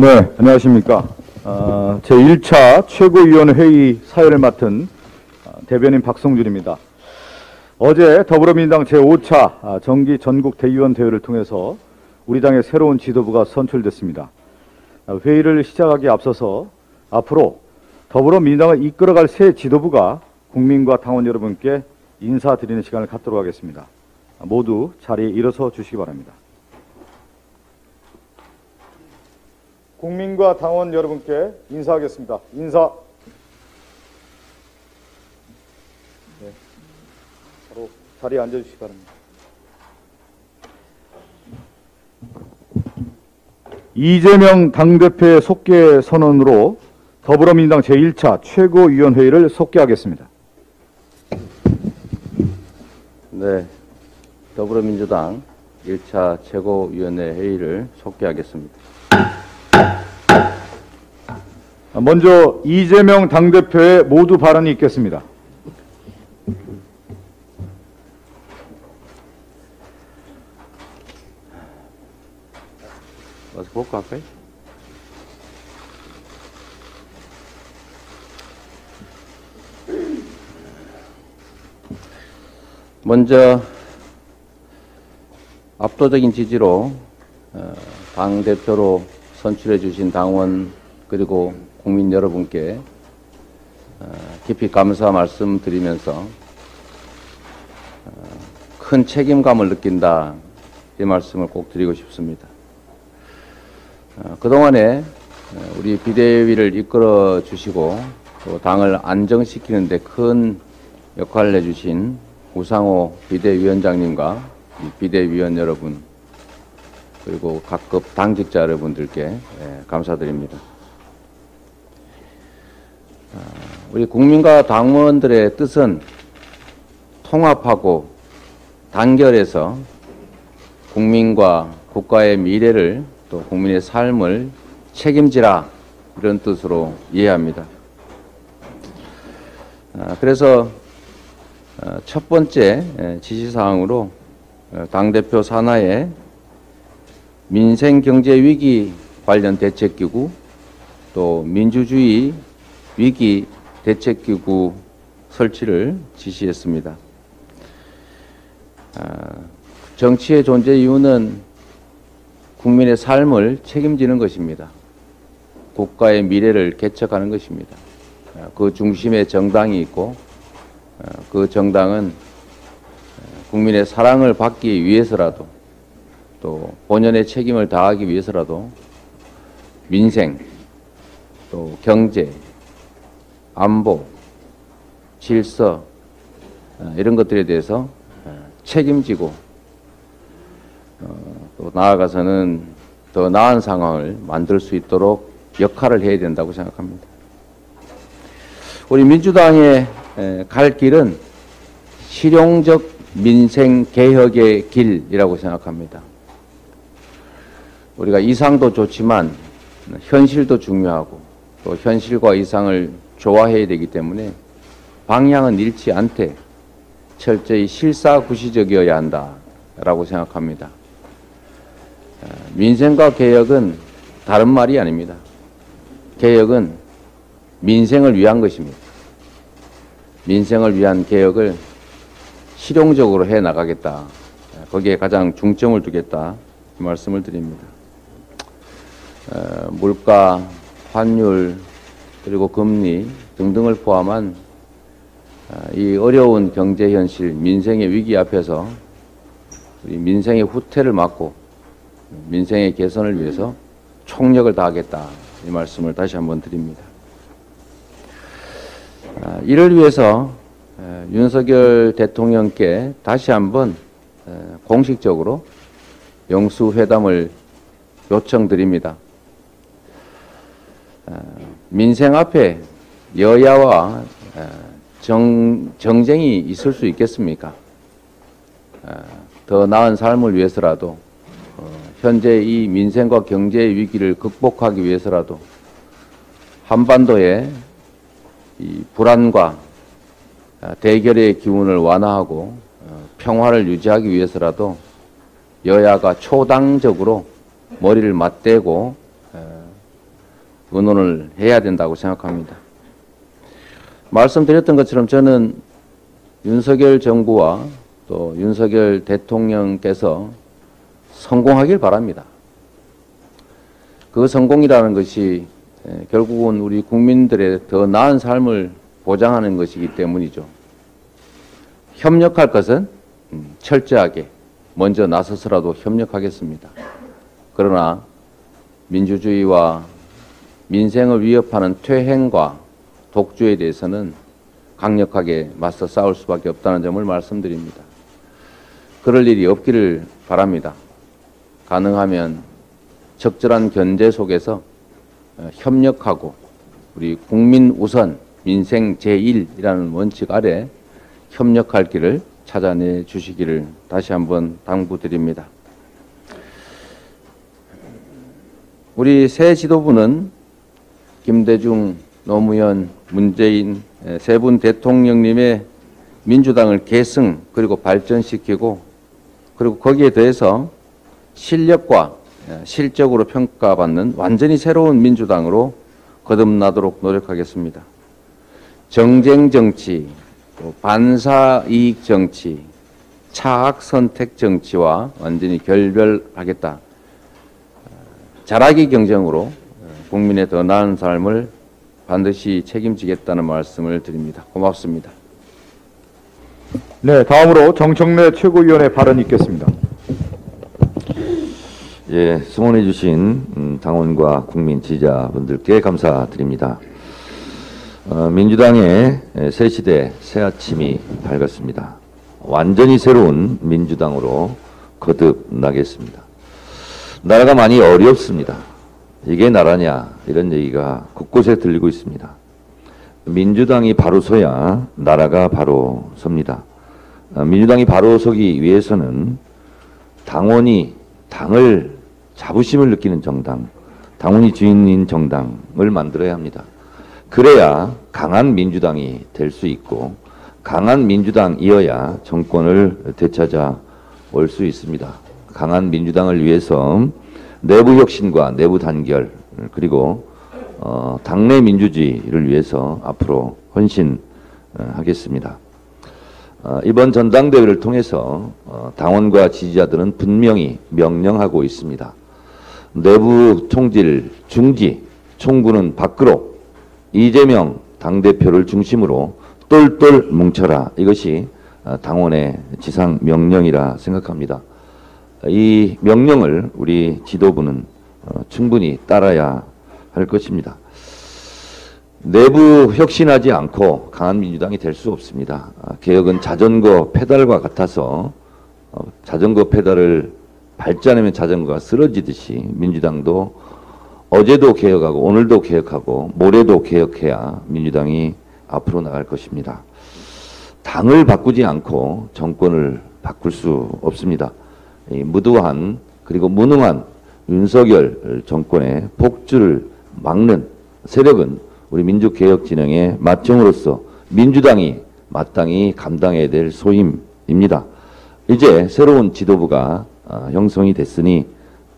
네, 안녕하십니까. 어, 제1차 최고위원 회의 사회를 맡은 어, 대변인 박성준입니다. 어제 더불어민주당 제5차 아, 정기 전국 대의원 대회를 통해서 우리 당의 새로운 지도부가 선출됐습니다. 아, 회의를 시작하기 앞서서 앞으로 더불어민주당을 이끌어갈 새 지도부가 국민과 당원 여러분께 인사드리는 시간을 갖도록 하겠습니다. 아, 모두 자리에 일어서 주시기 바랍니다. 국민과 당원 여러분께 인사하겠습니다. 인사. 네. 바로 자리에 앉아주시기 바랍니다. 이재명 당대표의 속개 선언으로 더불어민주당 제1차 최고위원회의를 속개하겠습니다. 네, 더불어민주당 1차 최고위원회 회의를 속개하겠습니다. 먼저 이재명 당대표의 모두 발언이 있겠습니다. 어서 볼까 할까요? 먼저 압도적인 지지로 어, 당 대표로 선출해 주신 당원 그리고 국민 여러분께 어, 깊이 감사 말씀드리면서 어, 큰 책임감을 느낀다 이 말씀을 꼭 드리고 싶습니다. 어, 그동안에 어, 우리 비대위를 이끌어 주시고 또 당을 안정시키는 데 큰 역할을 해주신 우상호 비대위원장님과 이 비대위원 여러분 그리고 각급 당직자 여러분들께 예, 감사드립니다. 어, 우리 국민과 당원들의 뜻은 통합하고 단결해서 국민과 국가의 미래를 또 국민의 삶을 책임지라 이런 뜻으로 이해합니다. 아, 그래서 어, 첫 번째 에, 지시사항으로 어, 당대표 산하에 민생경제위기 관련 대책기구 또 민주주의 위기 대책기구 설치를 지시했습니다. 아, 정치의 존재 이유는 국민의 삶을 책임지는 것입니다. 국가의 미래를 개척하는 것입니다. 아, 그 중심에 정당이 있고 아, 그 정당은 국민의 사랑을 받기 위해서라도 또 본연의 책임을 다하기 위해서라도 민생 또 경제 안보 질서 아, 이런 것들에 대해서 책임지고 어, 또 나아가서는 더 나은 상황을 만들 수 있도록 역할을 해야 된다고 생각합니다. 우리 민주당의 갈 길은 실용적 민생 개혁의 길이라고 생각합니다. 우리가 이상도 좋지만 현실도 중요하고 또 현실과 이상을 조화해야 되기 때문에 방향은 잃지 않되 철저히 실사구시적이어야 한다라고 생각합니다. 민생과 개혁은 다른 말이 아닙니다. 개혁은 민생을 위한 것입니다. 민생을 위한 개혁을 실용적으로 해 나가겠다. 거기에 가장 중점을 두겠다. 말씀을 드립니다. 어, 물가, 환율, 그리고 금리 등등을 포함한 어, 이 어려운 경제 현실, 민생의 위기 앞에서 우리 민생의 후퇴를 막고 민생의 개선을 위해서 총력을 다하겠다. 이 말씀을 다시 한번 드립니다. 아, 이를 위해서 윤석열 대통령께 다시 한번 공식적으로 영수회담을 요청드립니다. 아, 민생 앞에 여야와 정, 정쟁이 있을 수 있겠습니까? 아, 더 나은 삶을 위해서라도 현재 이 민생과 경제의 위기를 극복하기 위해서라도 한반도의 이 불안과 대결의 기운을 완화하고 어, 평화를 유지하기 위해서라도 여야가 초당적으로 머리를 맞대고 어, 의논을 해야 된다고 생각합니다. 말씀드렸던 것처럼 저는 윤석열 정부와 또 윤석열 대통령께서 성공하길 바랍니다. 그 성공이라는 것이 에, 결국은 우리 국민들의 더 나은 삶을 보장하는 것이기 때문이죠. 협력할 것은 음, 철저하게 먼저 나서서라도 협력하겠습니다. 그러나 민주주의와 민생을 위협하는 퇴행과 독주에 대해서는 강력하게 맞서 싸울 수밖에 없다는 점을 말씀드립니다. 그럴 일이 없기를 바랍니다. 가능하면 적절한 견제 속에서 어, 협력하고 우리 국민 우선 민생 제1이라는 원칙 아래 협력할 길을 찾아내 주시기를 다시 한번 당부드립니다. 우리 새 지도부는 김대중, 노무현, 문재인 세 분 대통령님의 민주당을 계승 그리고 발전시키고 그리고 거기에 더해서 실력과 예, 실적으로 평가받는 완전히 새로운 민주당으로 거듭나도록 노력하겠습니다. 정쟁 정치, 또 반사 이익 정치, 차악 선택 정치와 완전히 결별하겠다. 잘하기 경쟁으로 국민의 더 나은 삶을 반드시 책임지겠다는 말씀을 드립니다. 고맙습니다. 네, 다음으로 정청래 최고위원의 발언이 있겠습니다. 예, 승원해 주신 음, 당원과 국민 지지자분들께 감사드립니다. 어, 민주당의 새 시대 새 아침이 밝았습니다. 완전히 새로운 민주당으로 거듭나겠습니다. 나라가 많이 어렵습니다. 이게 나라냐 이런 얘기가 곳곳에 들리고 있습니다. 민주당이 바로 서야 나라가 바로 섭니다. 어, 민주당이 바로 서기 위해서는 당원이 당을 자부심을 느끼는 정당, 당원이 주인인 정당을 만들어야 합니다. 그래야 강한 민주당이 될 수 있고 강한 민주당이어야 정권을 되찾아 올 수 있습니다. 강한 민주당을 위해서 내부 혁신과 내부 단결 그리고 어, 당내 민주주의를 위해서 앞으로 헌신하겠습니다. 어, 이번 전당대회를 통해서 어, 당원과 지지자들은 분명히 명령하고 있습니다. 내부 총질 중지, 총구는 밖으로 이재명 당대표를 중심으로 똘똘 뭉쳐라. 이것이 어, 당원의 지상 명령이라 생각합니다. 이 명령을 우리 지도부는 어, 충분히 따라야 할 것입니다. 내부 혁신하지 않고 강한 민주당이 될 수 없습니다. 아, 개혁은 자전거 페달과 같아서 어, 자전거 페달을 밟지 않으면 자전거가 쓰러지듯이 민주당도 어제도 개혁하고 오늘도 개혁하고 모레도 개혁해야 민주당이 앞으로 나갈 것입니다. 당을 바꾸지 않고 정권을 바꿀 수 없습니다. 이 무도한 그리고 무능한 윤석열 정권의 폭주를 막는 세력은 우리 민주개혁진영의 맏정으로서 민주당이 마땅히 감당해야 될 소임입니다. 이제 새로운 지도부가 어, 형성이 됐으니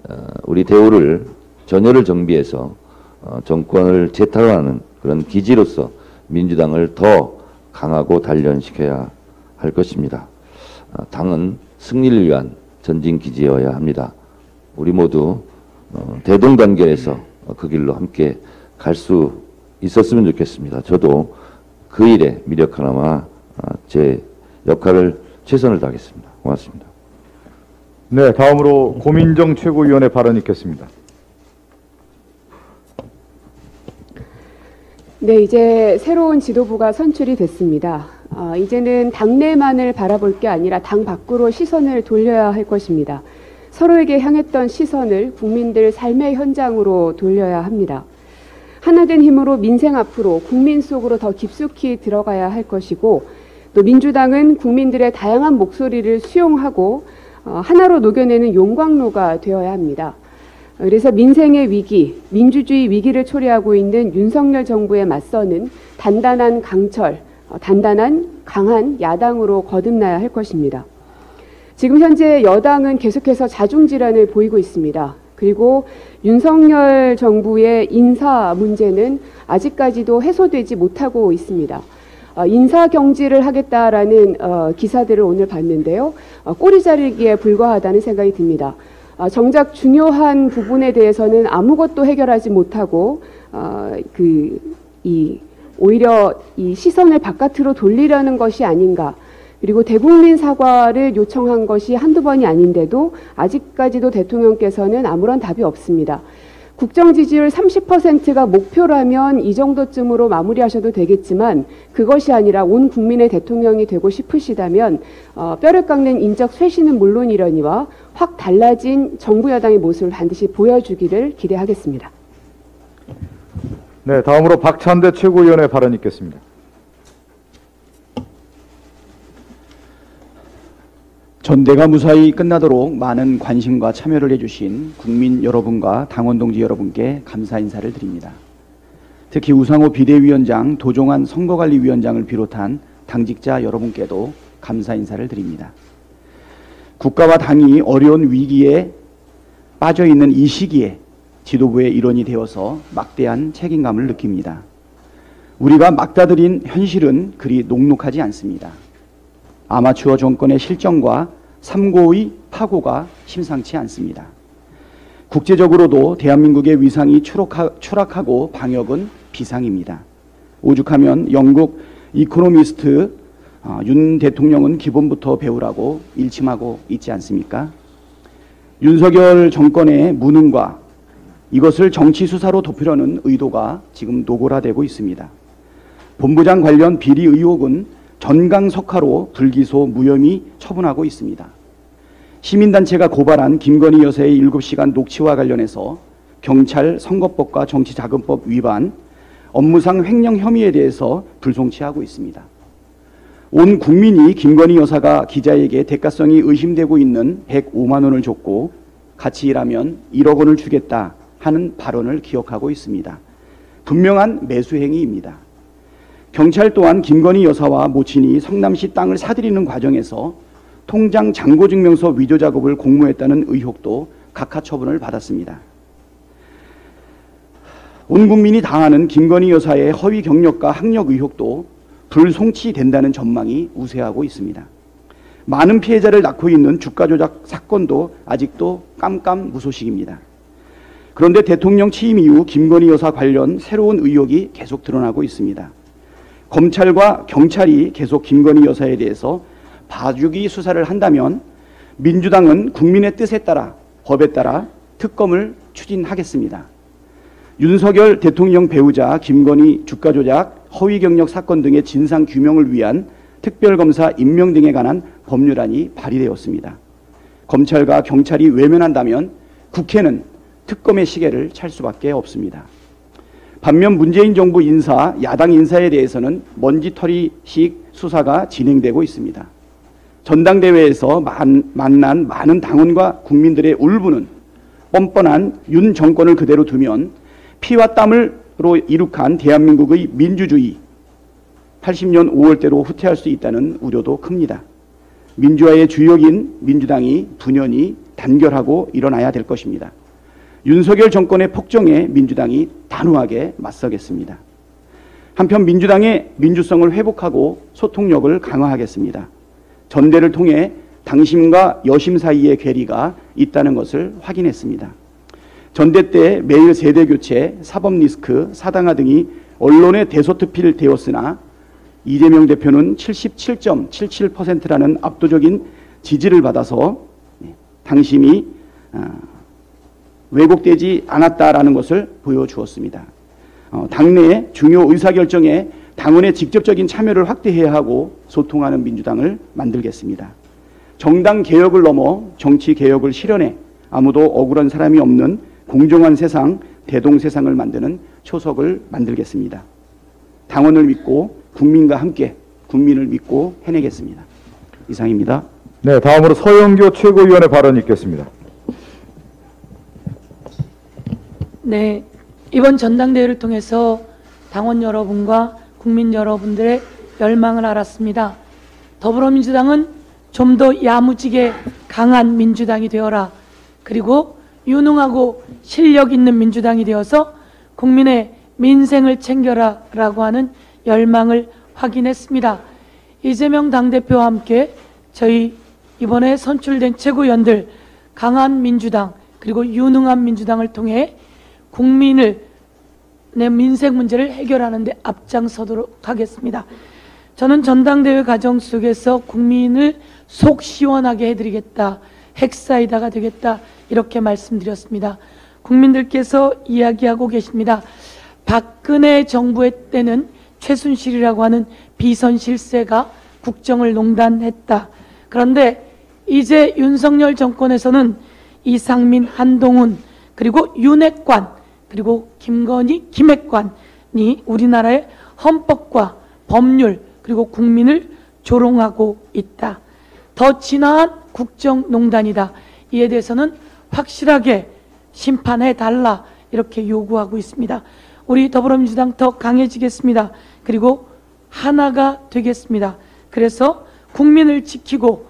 어, 우리 대우를 전열을 정비해서 어, 정권을 재탈환하는 그런 기지로서 민주당을 더 강하고 단련시켜야 할 것입니다. 어, 당은 승리를 위한 전진 기지여야 합니다. 우리 모두 어, 대동단결해서 어, 그 길로 함께 갈 수 있었으면 좋겠습니다. 저도 그 일에 미력 하나마 어, 제 역할을 최선을 다하겠습니다. 고맙습니다. 네, 다음으로 고민정 최고위원의 발언이 있겠습니다. 네, 이제 새로운 지도부가 선출이 됐습니다. 어, 이제는 당내만을 바라볼 게 아니라 당 밖으로 시선을 돌려야 할 것입니다. 서로에게 향했던 시선을 국민들 삶의 현장으로 돌려야 합니다. 하나된 힘으로 민생 앞으로 국민 속으로 더 깊숙이 들어가야 할 것이고 또 민주당은 국민들의 다양한 목소리를 수용하고 어, 하나로 녹여내는 용광로가 되어야 합니다. 그래서 민생의 위기, 민주주의 위기를 초래하고 있는 윤석열 정부에 맞서는 단단한 강철, 어, 단단한 강한 야당으로 거듭나야 할 것입니다. 지금 현재 여당은 계속해서 자중질환을 보이고 있습니다. 그리고 윤석열 정부의 인사 문제는 아직까지도 해소되지 못하고 있습니다. 어, 인사 경질을 하겠다라는 어, 기사들을 오늘 봤는데요. 어, 꼬리 자르기에 불과하다는 생각이 듭니다. 어, 정작 중요한 부분에 대해서는 아무것도 해결하지 못하고 어, 그이 오히려 이 시선을 바깥으로 돌리려는 것이 아닌가. 그리고 대국민 사과를 요청한 것이 한두 번이 아닌데도 아직까지도 대통령께서는 아무런 답이 없습니다. 국정 지지율 30%가 목표라면 이 정도쯤으로 마무리하셔도 되겠지만 그것이 아니라 온 국민의 대통령이 되고 싶으시다면 어, 뼈를 깎는 인적 쇄신은 물론이러니와 확 달라진 정부 여당의 모습을 반드시 보여주기를 기대하겠습니다. 네, 다음으로 박찬대 최고위원의 발언 있겠습니다. 전대가 무사히 끝나도록 많은 관심과 참여를 해주신 국민 여러분과 당원 동지 여러분께 감사 인사를 드립니다. 특히 우상호 비대위원장, 도종환 선거관리위원장을 비롯한 당직자 여러분께도 감사 인사를 드립니다. 국가와 당이 어려운 위기에 빠져 있는 이 시기에 지도부의 일원이 되어서 막대한 책임감을 느낍니다. 우리가 막다들인 현실은 그리 녹록하지 않습니다. 아마추어 정권의 실정과 삼고의 파고가 심상치 않습니다. 국제적으로도 대한민국의 위상이 추락하, 추락하고 방역은 비상입니다. 오죽하면 영국 이코노미스트 어, 윤 대통령은 기본부터 배우라고 일침하고 있지 않습니까? 윤석열 정권의 무능과 이것을 정치 수사로 덮으려는 의도가 지금 노골화되고 있습니다. 본부장 관련 비리 의혹은 전광석화로 불기소 무혐의 처분하고 있습니다. 시민단체가 고발한 김건희 여사의 7시간 녹취와 관련해서 경찰 선거법과 정치자금법 위반, 업무상 횡령 혐의에 대해서 불송치하고 있습니다. 온 국민이 김건희 여사가 기자에게 대가성이 의심되고 있는 105만 원을 줬고 같이 일하면 1억 원을 주겠다 하는 발언을 기억하고 있습니다. 분명한 매수 행위입니다. 경찰 또한 김건희 여사와 모친이 성남시 땅을 사들이는 과정에서 통장 잔고 증명서 위조 작업을 공모했다는 의혹도 각하 처분을 받았습니다. 온 국민이 당하는 김건희 여사의 허위 경력과 학력 의혹도 불송치된다는 전망이 우세하고 있습니다. 많은 피해자를 낳고 있는 주가 조작 사건도 아직도 깜깜 무소식입니다. 그런데 대통령 취임 이후 김건희 여사 관련 새로운 의혹이 계속 드러나고 있습니다. 검찰과 경찰이 계속 김건희 여사에 대해서 봐주기 수사를 한다면 민주당은 국민의 뜻에 따라 법에 따라 특검을 추진하겠습니다. 윤석열 대통령 배우자 김건희 주가 조작, 허위 경력 사건 등의 진상 규명을 위한 특별검사 임명 등에 관한 법률안이 발의되었습니다. 검찰과 경찰이 외면한다면 국회는 특검의 시계를 찰 수밖에 없습니다. 반면 문재인 정부 인사, 야당 인사에 대해서는 먼지털이식 수사가 진행되고 있습니다. 전당대회에서 만, 만난 많은 당원과 국민들의 울분은 뻔뻔한 윤 정권을 그대로 두면 피와 땀으로 이룩한 대한민국의 민주주의 80년 5월대로 후퇴할 수 있다는 우려도 큽니다. 민주화의 주역인 민주당이 분연히 단결하고 일어나야 될 것입니다. 윤석열 정권의 폭정에 민주당이 단호하게 맞서겠습니다. 한편 민주당의 민주성을 회복하고 소통력을 강화하겠습니다. 전대를 통해 당심과 여심 사이의 괴리가 있다는 것을 확인했습니다. 전대 때 매일 세대 교체, 사법 리스크, 사당화 등이 언론에 대소특필 되었으나 이재명 대표는 77.77%라는 압도적인 지지를 받아서 당심이 아, 왜곡되지 않았다라는 것을 보여주었습니다. 어, 당내 중요 의사결정에 당원의 직접적인 참여를 확대해야 하고 소통하는 민주당을 만들겠습니다. 정당 개혁을 넘어 정치 개혁을 실현해 아무도 억울한 사람이 없는 공정한 세상, 대동 세상을 만드는 초석을 만들겠습니다. 당원을 믿고 국민과 함께 국민을 믿고 해내겠습니다. 이상입니다. 네, 다음으로 서영교 최고위원의 발언 있겠습니다. 네, 이번 전당대회를 통해서 당원 여러분과 국민 여러분들의 열망을 알았습니다. 더불어민주당은 좀 더 야무지게 강한 민주당이 되어라. 그리고 유능하고 실력 있는 민주당이 되어서 국민의 민생을 챙겨라 라고 하는 열망을 확인했습니다. 이재명 당대표와 함께 저희 이번에 선출된 최고위원들 강한 민주당 그리고 유능한 민주당을 통해 국민을 내 민생 문제를 해결하는 데 앞장서도록 하겠습니다. 저는 전당대회 과정 속에서 국민을 속 시원하게 해드리겠다. 핵사이다가 되겠다. 이렇게 말씀드렸습니다. 국민들께서 이야기하고 계십니다. 박근혜 정부의 때는 최순실이라고 하는 비선 실세가 국정을 농단했다. 그런데 이제 윤석열 정권에서는 이상민, 한동훈, 그리고 윤핵관, 그리고 김건희, 김핵관이 우리나라의 헌법과 법률, 그리고 국민을 조롱하고 있다. 더 진화한 국정농단이다. 이에 대해서는 확실하게 심판해 달라 이렇게 요구하고 있습니다. 우리 더불어민주당 더 강해지겠습니다. 그리고 하나가 되겠습니다. 그래서 국민을 지키고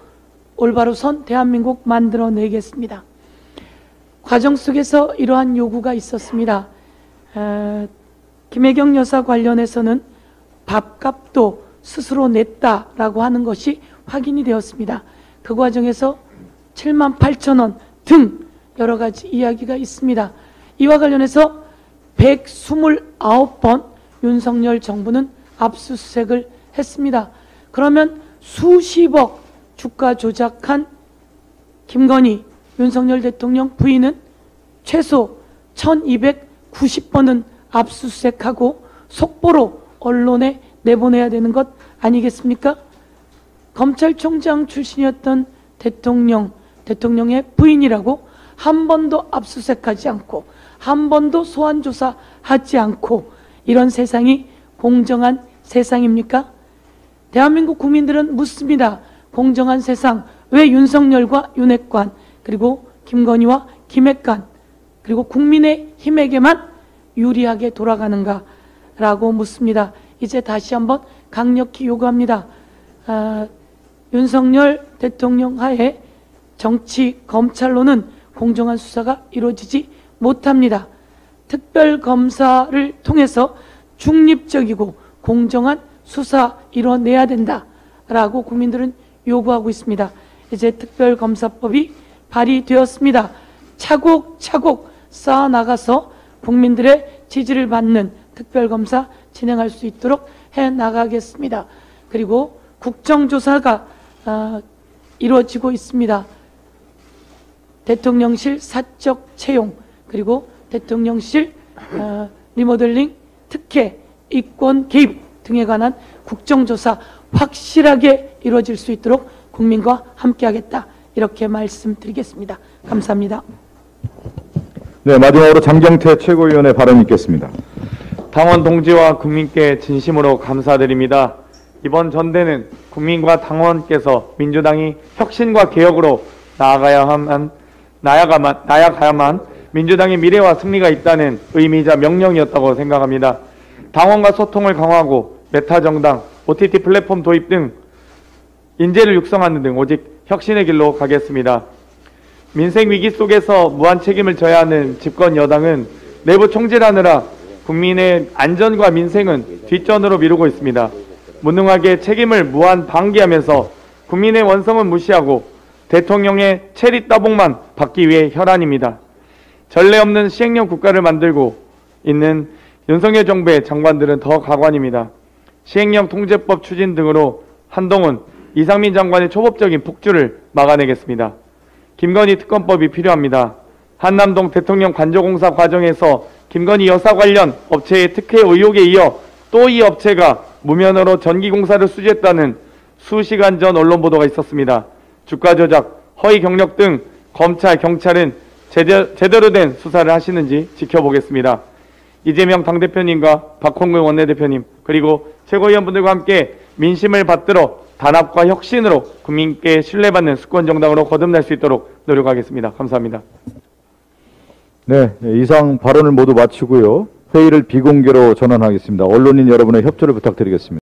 올바로 선 대한민국 만들어내겠습니다. 과정 속에서 이러한 요구가 있었습니다. 에, 김혜경 여사 관련해서는 밥값도 스스로 냈다라고 하는 것이 확인이 되었습니다. 그 과정에서 7만 8천 원 등 여러 가지 이야기가 있습니다. 이와 관련해서 129번 윤석열 정부는 압수수색을 했습니다. 그러면 수십억 주가 조작한 김건희 윤석열 대통령 부인은 최소 1290번은 압수수색하고 속보로 언론에 내보내야 되는 것 아니겠습니까? 검찰총장 출신이었던 대통령, 대통령의 부인이라고 한 번도 압수수색하지 않고 한 번도 소환조사하지 않고 이런 세상이 공정한 세상입니까? 대한민국 국민들은 묻습니다. 공정한 세상 왜 윤석열과 윤핵관 그리고 김건희와 김핵관 그리고 국민의 힘에게만 유리하게 돌아가는가라고 묻습니다. 이제 다시 한번 강력히 요구합니다. 아, 윤석열 대통령 하에 정치 검찰로는 공정한 수사가 이루어지지 못합니다. 특별 검사를 통해서 중립적이고 공정한 수사 이뤄내야 된다라고 국민들은 요구하고 있습니다. 이제 특별검사법이 발의되었습니다. 차곡차곡 쌓아 나가서 국민들의 지지를 받는 특별검사 진행할 수 있도록 해 나가겠습니다. 그리고 국정조사가 어, 이루어지고 있습니다. 대통령실 사적 채용 그리고 대통령실 어, 리모델링 특혜 이권 개입 등에 관한 국정조사 확실하게 이루어질 수 있도록 국민과 함께하겠다 이렇게 말씀드리겠습니다. 감사합니다. 네, 마지막으로 장경태 최고위원의 발언이 있겠습니다. 당원 동지와 국민께 진심으로 감사드립니다. 이번 전대는 국민과 당원께서 민주당이 혁신과 개혁으로 나아가야만 나아가만 나아가야만 민주당의 미래와 승리가 있다는 의미이자 명령이었다고 생각합니다. 당원과 소통을 강화하고 메타 정당, OTT 플랫폼 도입 등 인재를 육성하는 등 오직 혁신의 길로 가겠습니다. 민생 위기 속에서 무한 책임을 져야 하는 집권 여당은 내부 총질하느라 국민의 안전과 민생은 뒷전으로 미루고 있습니다. 무능하게 책임을 무한 방기하면서 국민의 원성은 무시하고 대통령의 체리 따봉만 받기 위해 혈안입니다. 전례 없는 시행령 국가를 만들고 있는 윤석열 정부의 장관들은 더 가관입니다. 시행령 통제법 추진 등으로 한동훈, 이상민 장관의 초법적인 폭주를 막아내겠습니다. 김건희 특검법이 필요합니다. 한남동 대통령 관저공사 과정에서 김건희 여사 관련 업체의 특혜 의혹에 이어 또 이 업체가 무면허로 전기공사를 수주했다는 수시간 전 언론 보도가 있었습니다. 주가 조작, 허위 경력 등 검찰, 경찰은 제대, 제대로 된 수사를 하시는지 지켜보겠습니다. 이재명 당대표님과 박홍근 원내대표님 그리고 최고위원분들과 함께 민심을 받들어 단합과 혁신으로 국민께 신뢰받는 수권 정당으로 거듭날 수 있도록 노력하겠습니다. 감사합니다. 네, 이상 발언을 모두 마치고요. 회의를 비공개로 전환하겠습니다. 언론인 여러분의 협조를 부탁드리겠습니다.